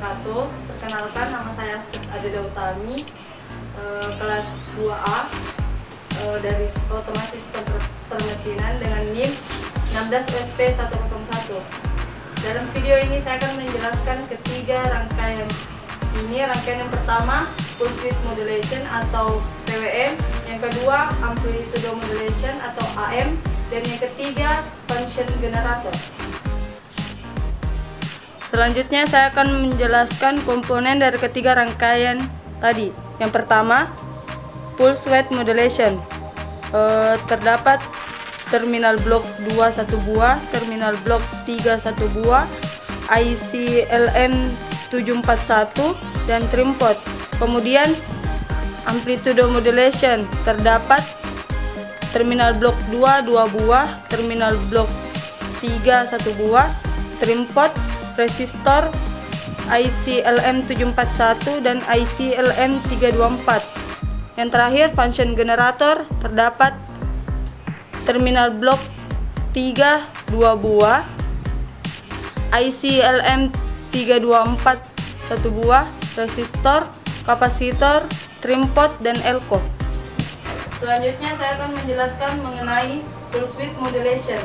Wabarakatuh. Perkenalkan nama saya Adeda Utami, eh, kelas 2A eh, dari Otomasi Sistem Per- Permesinan dengan NIM 16 USP 101. Dalam video ini saya akan menjelaskan ketiga rangkaian. Ini rangkaian yang pertama Pulse Width Modulation atau PWM, yang kedua Amplitude Modulation atau AM, dan yang ketiga Function Generator. Selanjutnya saya akan menjelaskan komponen dari ketiga rangkaian tadi. Yang pertama, pulse width modulation. Eh, terdapat terminal blok 2 satu buah, terminal blok 3 satu buah, IC LM741 dan trim pot. Kemudian amplitude modulation terdapat terminal blok 2 dua buah, terminal blok 3 satu buah, trim pot, resistor IC LM741 dan IC LM324. Yang terakhir function generator terdapat terminal blok 3 dua buah, IC LM324 satu buah, resistor, kapasitor, trim pot dan elko. Selanjutnya saya akan menjelaskan mengenai pulse width modulation.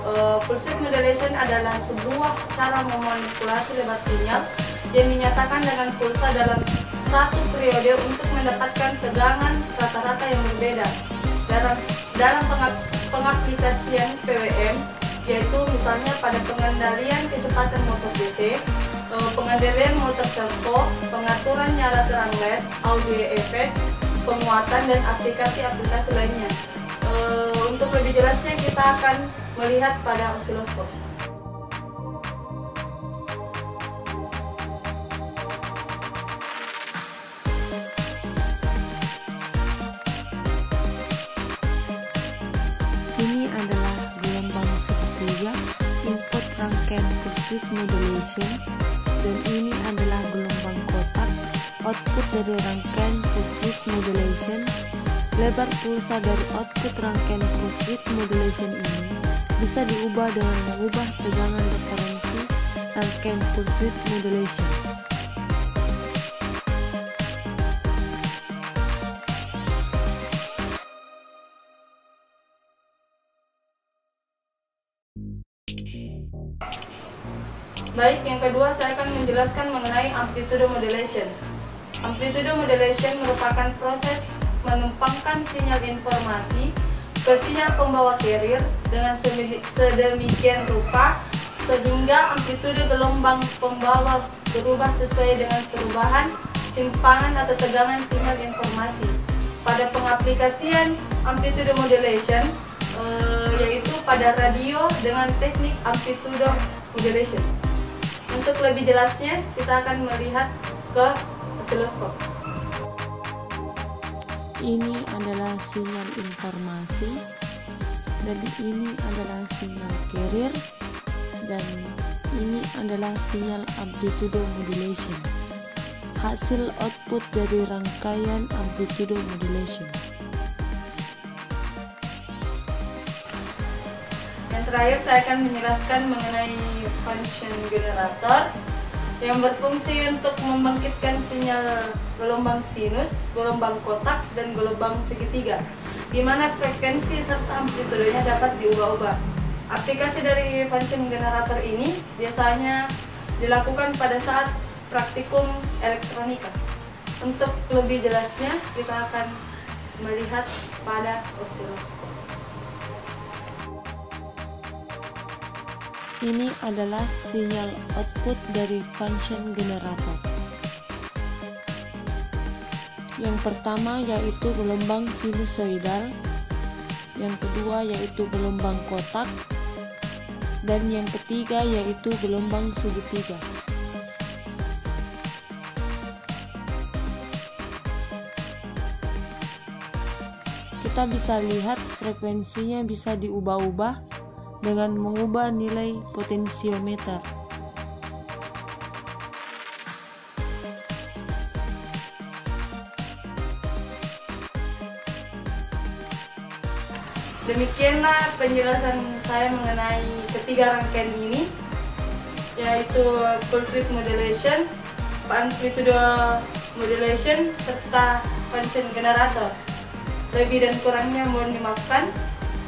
Uh, pulse modulation adalah sebuah cara memanipulasi lebar sinyal yang dinyatakan dengan pulsa dalam satu periode untuk mendapatkan tegangan rata-rata yang berbeda. Dalam dalam pengap- pengaplikasian PWM yaitu misalnya pada pengendalian kecepatan motor DC, uh, pengendalian motor servo, pengaturan nyala terang LED, audio effect, penguatan dan aplikasi-aplikasi lainnya. Eh, untuk lebih jelasnya kita akan melihat pada osiloskop. Ini adalah gelombang sepertiga input rangkaian pulse modulation dan ini adalah gelombang kotak output dari rangkaian pulse modulation. Lebar pulsa dari output rangkaian pulse modulation ini bisa diubah dengan mengubah tegangan referensi rangkaian pulse modulation. Baik, yang kedua saya akan menjelaskan mengenai amplitude modulation. Amplitude modulation merupakan proses menumpangkan sinyal informasi ke sinyal pembawa carrier dengan sedemikian rupa sehingga amplitude gelombang pembawa berubah sesuai dengan perubahan simpangan atau tegangan sinyal informasi. Pada pengaplikasian amplitude modulation eh, yaitu pada radio dengan teknik amplitude modulation. Untuk lebih jelasnya, kita akan melihat ke osiloskop. Ini adalah sinyal informasi dan ini adalah sinyal carrier dan ini adalah sinyal amplitude modulation. Hasil output dari rangkaian amplitude modulation. Yang terakhir, saya akan menjelaskan mengenai function generator yang berfungsi untuk membangkitkan sinyal gelombang sinus, gelombang kotak, dan gelombang segitiga, di mana frekuensi serta amplitudenya dapat diubah-ubah. Aplikasi dari function generator ini biasanya dilakukan pada saat praktikum elektronika. Untuk lebih jelasnya, kita akan melihat pada osiloskop. Ini adalah sinyal output dari function generator. Yang pertama yaitu gelombang sinusoidal, yang kedua yaitu gelombang kotak, dan yang ketiga yaitu gelombang segitiga. Kita bisa lihat frekuensinya bisa diubah-ubah dengan mengubah nilai potensiometer. Demikianlah penjelasan saya mengenai ketiga rangkaian ini. yaitu pulse width modulation, amplitude modulation, serta function generator. Lebih dan kurangnya mohon dimaafkan.